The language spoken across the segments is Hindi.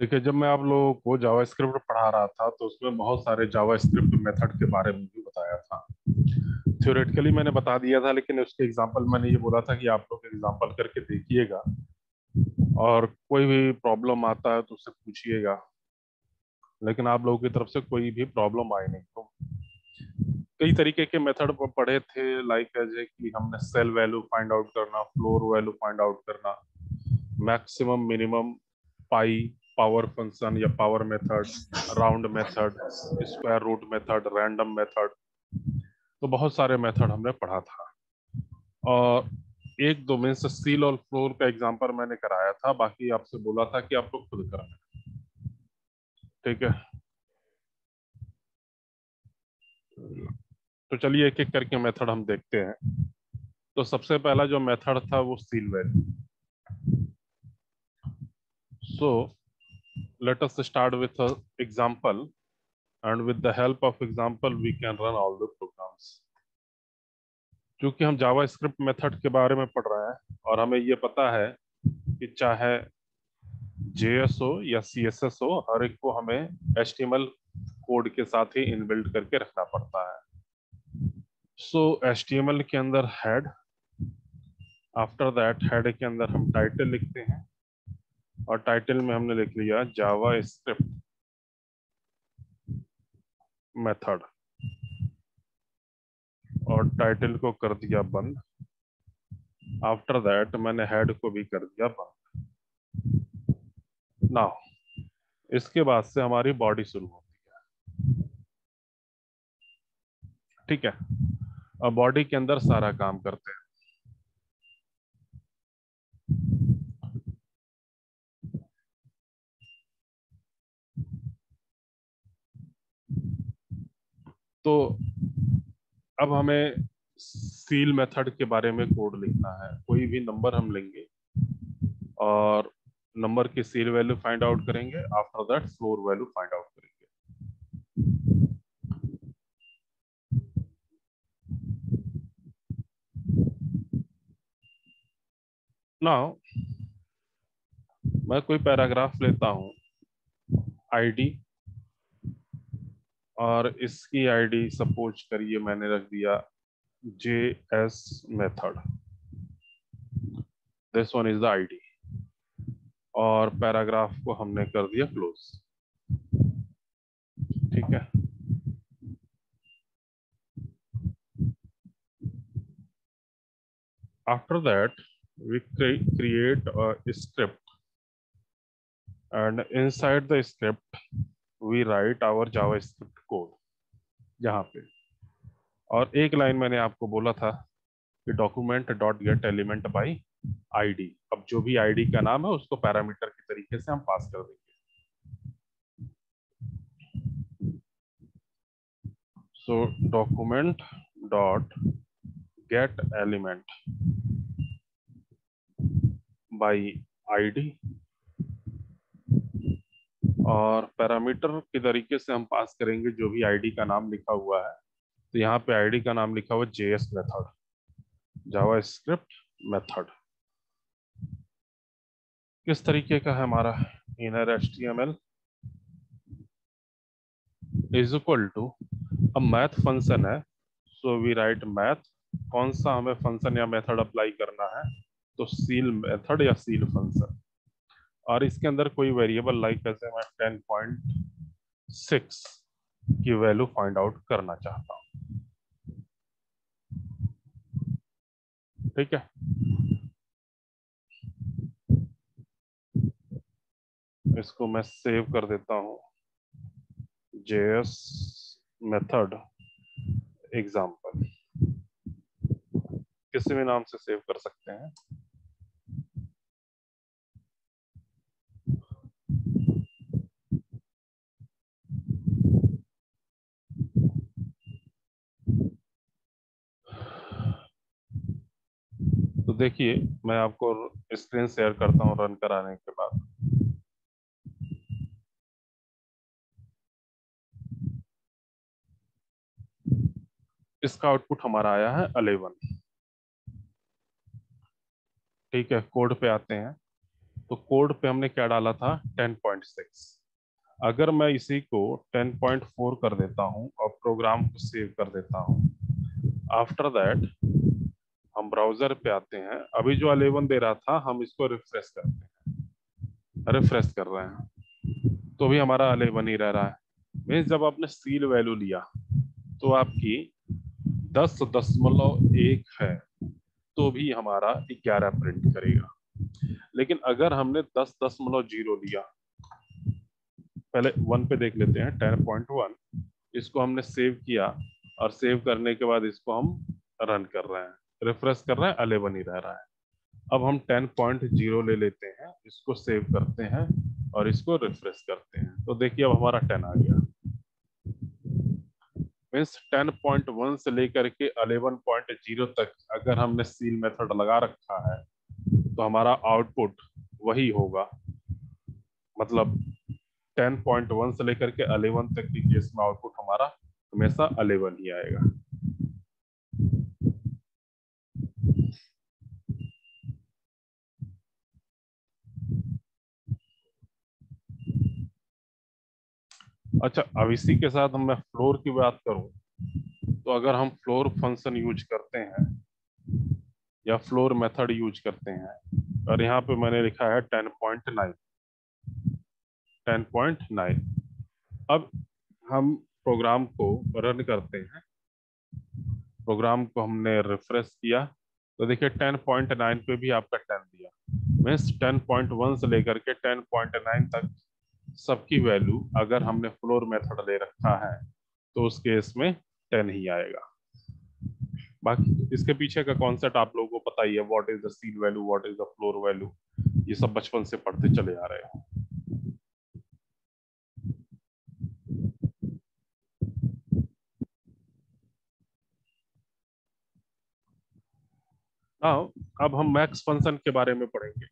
देखिए, जब मैं आप लोगों को जावा स्क्रिप्ट पढ़ा रहा था तो उसमें बहुत सारे जावा स्क्रिप्ट मेथड के बारे में भी बताया था। थ्योरेटिकली मैंने बता दिया था, लेकिन उसके एग्जांपल मैंने ये बोला था कि आप लोग एग्जांपल करके देखिएगा और कोई भी प्रॉब्लम आता है तो उससे पूछिएगा। लेकिन आप लोगों की तरफ़ से कोई भी प्रॉब्लम आई नहीं। तो कई तरीके के मेथड पढ़े थे लाइक एज ए कि हमने सेल वैल्यू फाइंड आउट करना फ्लोर वैल्यू फाइंड आउट करना maximum minimum pi power function या power method round method square root method random method तो बहुत सारे मेथड हमने पढ़ा था। और एक दो में से सील और फ्लोर का एग्जांपल मैंने कराया था, बाकी आपसे बोला था कि आप लोग खुद कराना ठीक है? तो चलिए एक एक करके मेथड हम देखते हैं। तो सबसे पहला जो मेथड था वो ceil value so let us start with an example and with the help of example we can run all the programs. क्योंकि हम जावा मेथड के बारे में पढ़ रहे हैं और हमें ये पता है कि चाहे JS हो या CSS हो हर एक को हमें HTML कोड के साथ ही इनबिल्ड करके रखना पड़ता है। सो so, HTML के अंदर हेड आफ्टर दैट हेड के अंदर हम टाइटल लिखते हैं। और टाइटल में हमने लिख लिया जावा स्क्रिप्ट मेथड और टाइटल को कर दिया बंद। आफ्टर दैट मैंने हेड को भी कर दिया बंद। नाउ इसके बाद से हमारी बॉडी शुरू होती है। ठीक है? और बॉडी के अंदर सारा काम करते हैं। तो अब हमें सील मेथड के बारे में कोड लिखना है। कोई भी नंबर हम लेंगे और नंबर की सील वैल्यू फाइंड आउट करेंगे। After that floor value find out करेंगे। नाउ मैं कोई पैराग्राफ लेता हूँ। आईडी और इसकी आईडी सपोज़ करिए मैंने रख दिया J S method this one is the ID और पैराग्राफ को हमने कर दिया क्लोज ठीक है? After that, we create a script. And inside the script we write our javascript code यहाँ पे। और एक लाइन मैंने आपको बोला था कि document dot get element by ID अब जो भी आईडी का नाम है, उसको पैरामीटर के तरीके से हम पास कर देंगे। So document dot get element by ID और पैरामीटर के तरीके से हम पास करेंगे जो भी आईडी का नाम लिखा हुआ है। तो यहाँ पे आईडी का नाम लिखा हुआ JS method JavaScript method किस तरीके का है हमारा inner H T M L is equal to अब मैथ फ़ंक्शन है सो वी राइट मैथ कौन सा हमें फ़ंक्शन या मेथड अप्लाई करना है तो सील मेथड या सील फ़ंक्शन और इसके अंदर कोई वेरिएबल लाइक कैसे मैं टेन पॉइंट सिक्स की वैल्यू फाइंड आउट करना चाहता हूँ। ठीक है? इसको मैं सेव कर देता हूँ। जेएस मेथड एग्ज़ाम्पल किसी भी नाम से सेव कर सकते हैं। देखिए, मैं आपको स्क्रीन शेयर करता हूँ रन कराने के बाद। इसका आउटपुट हमारा आया है अलेवन ठीक है, कोड पे आते हैं। तो कोड पे हमने क्या डाला था? 10.6 अगर मैं इसी को 10.4 कर देता हूँ और प्रोग्राम को सेव कर देता हूँ, आफ्टर दैट हम ब्राउज़र पे आते हैं, अभी जो 11 दे रहा था, हम इसको रिफ्रेश करते हैं। रिफ्रेश कर रहे हैं। तो भी हमारा 11 ही रह रहा है। मीन्स जब आपने सील वैल्यू लिया तो आपकी दस दशमलव एक है तो भी हमारा ग्यारह प्रिंट करेगा। लेकिन अगर हमने दस दशमलव ज़ीरो लिया, पहले वन पे देख लेते हैं टेन पॉइंट वन इसको हमने सेव किया, और सेव करने के बाद इसको हम रन कर रहे हैं। रिफ्रेश कर रहे हैं अलेवन ही रह रहा है। अब हम टेन पॉइंट ज़ीरो ले लेते हैं, इसको सेव करते हैं और इसको रिफ्रेश करते हैं। तो देखिए, अब हमारा टेन आ गया। मीन्स टेन पॉइंट वन से लेकर के अलेवन पॉइंट ज़ीरो तक अगर हमने सील मेथड लगा रखा है तो हमारा आउटपुट वही होगा। मतलब 10.1 से लेकर के 11 तक की केस में आउटपुट हमारा हमेशा 11 ही आएगा। अच्छा अब इसी के साथ हम मैं फ्लोर की बात करूँ तो अगर हम फ्लोर फ़ंक्शन यूज़ करते हैं, या फ्लोर मेथड यूज़ करते हैं, और यहाँ पे मैंने लिखा है 10.9 10.9 अब हम प्रोग्राम को रन करते हैं। प्रोग्राम को हमने रिफ्रेश किया तो देखिए 10.9 पे भी आपका 10 दिया। मीन्स 10.1 से लेकर के 10.9 तक सबकी वैल्यू अगर हमने फ्लोर मेथड ले रखा है तो उस केस में 10 ही आएगा। बाकी इसके पीछे का कॉन्सेप्ट आप लोगों को पता ही है what is the ceil value what is the floor value ये सब बचपन से पढ़ते चले आ रहे हाँ। अब हम मैक्स फ़ंक्शन के बारे में पढ़ेंगे।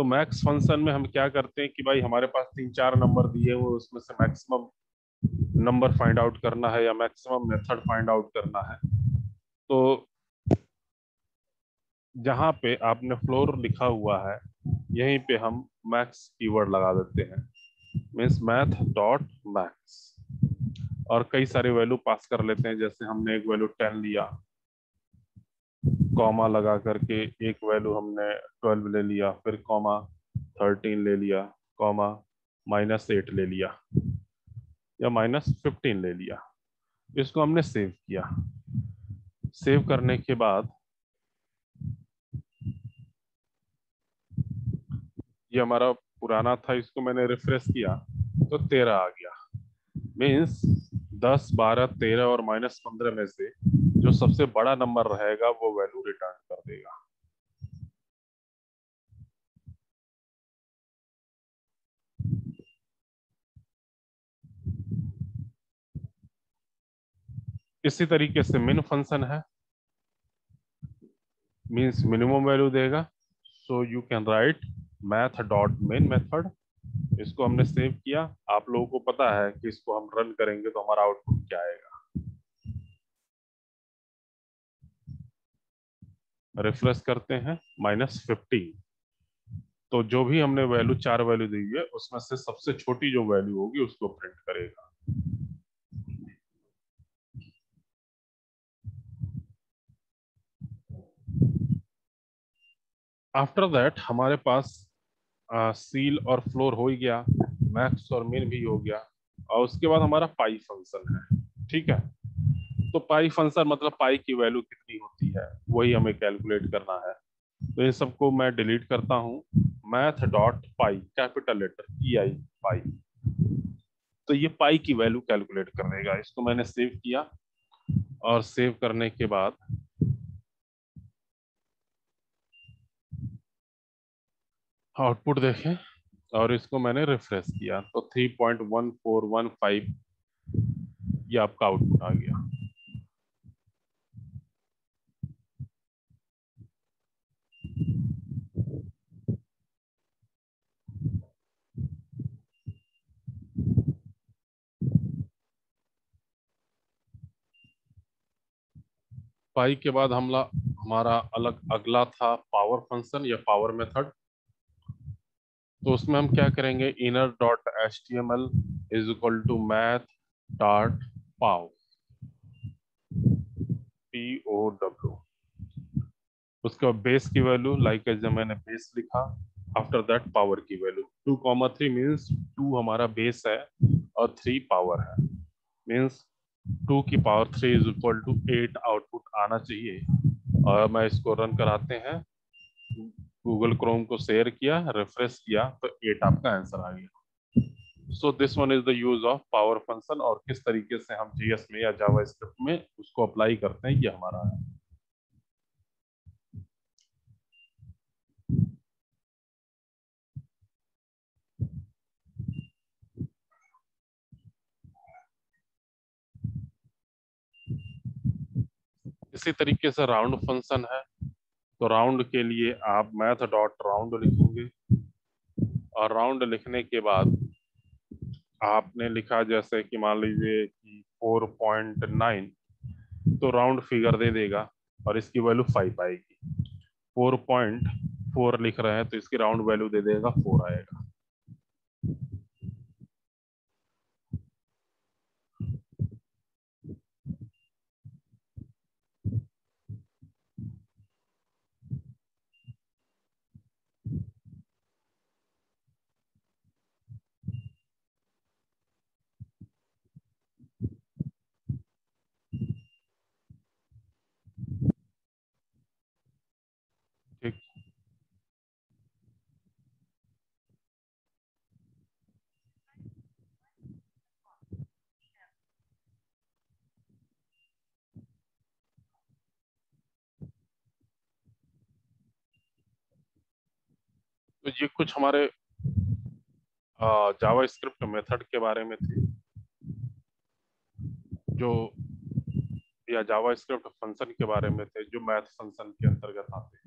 तो मैक्स फ़ंक्शन में हम क्या करते हैं कि भाई हमारे पास तीन चार नंबर दिए हुए उसमें से मैक्सिमम नंबर फाइंड आउट करना है या मैक्सिमम मेथड फाइंड आउट करना है। तो जहाँ पे आपने फ्लोर लिखा हुआ है, यहीं पे हम मैक्स कीवर्ड लगा देते हैं। मीन्स मैथ डॉट मैक्स और कई सारे वैल्यू पास कर लेते हैं, जैसे हमने एक वैल्यू टेन लिया। कॉमा लगा करके एक वैल्यू हमने ट्वेल्व ले लिया, फिर कॉमा थर्टीन ले लिया कॉमा माइनस एट ले लिया, या माइनस फिफ्टीन ले लिया। इसको हमने सेव किया। सेव करने के बाद ये हमारा पुराना था, इसको मैंने रिफ्रेश किया तो तेरह आ गया। मीन्स दस, बारह, तेरह और माइनस पंद्रह में से जो सबसे बड़ा नंबर रहेगा वो वैल्यू रिटर्न कर देगा। इसी तरीके से मिन फ़ंक्शन है। मीन्स मिनिमम वैल्यू देगा। So you can write math dot min method इसको हमने सेव किया। आप लोगों को पता है कि इसको हम रन करेंगे तो हमारा आउटपुट क्या आएगा। रिफ्रेश करते हैं माइनस फिफ्टी तो जो भी हमने वैल्यू चार वैल्यू दी है, उसमें से सबसे छोटी जो वैल्यू होगी, उसको प्रिंट करेगा। आफ्टर दैट हमारे पास सील और फ्लोर हो ही गया मैक्स और मिन भी हो गया, और उसके बाद हमारा पाई फ़ंक्शन है, ठीक है? तो पाई फ़ंक्शन मतलब पाई की वैल्यू कितनी होती है, वही हमें कैलकुलेट करना है। तो इन सबको मैं डिलीट करता हूँ। Math dot pi capital letter P I pi तो ये पाई की वैल्यू कैलकुलेट कर देगा इसको मैंने सेव किया और सेव करने के बाद आउटपुट देखें और इसको मैंने रिफ्रेश किया। तो 3.1415 ये आपका आउटपुट आ गया। पाई के बाद हमला हमारा अलग अगला था पावर फ़ंक्शन या पावर मेथड तो उसमें हम क्या करेंगे? Inner dot H T M L is equal to math dot pow P O W उसके बाद बेस की वैल्यू लाइक जब मैंने बेस लिखा आफ्टर दैट पावर की value two comma three means two हमारा बेस है और थ्री पावर है। मीन्स टू की power three is equal to eight output आना चाहिए। और मैं इसको रन कराते हैं। गूगल क्रोम को शेयर किया रिफ्रेश किया तो एट आपका आंसर आ गया। So this one is the use of power function और किस तरीके से हम जीएस में या जावा स्क्रिप्ट में उसको अप्लाई करते हैं, ये हमारा है। इसी तरीके से राउंड फ़ंक्शन है। तो राउंड के लिए आप मैथ डॉट राउंड लिखेंगे और राउंड लिखने के बाद आपने लिखा जैसे कि मान लीजिए कि फोर पॉइंट नाइन तो राउंड फिगर दे देगा और इसकी वैल्यू फाइव आएगी। फोर पॉइंट फोर लिख रहे हैं तो इसकी राउंड वैल्यू दे देगा, फोर आएगा। तो ये कुछ हमारे जावा स्क्रिप्ट मेथड के बारे में थी। जो, या जावा स्क्रिप्ट फ़ंक्शन के बारे में थे, जो मैथ फ़ंक्शन के अंतर्गत आते